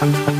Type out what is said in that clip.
Thank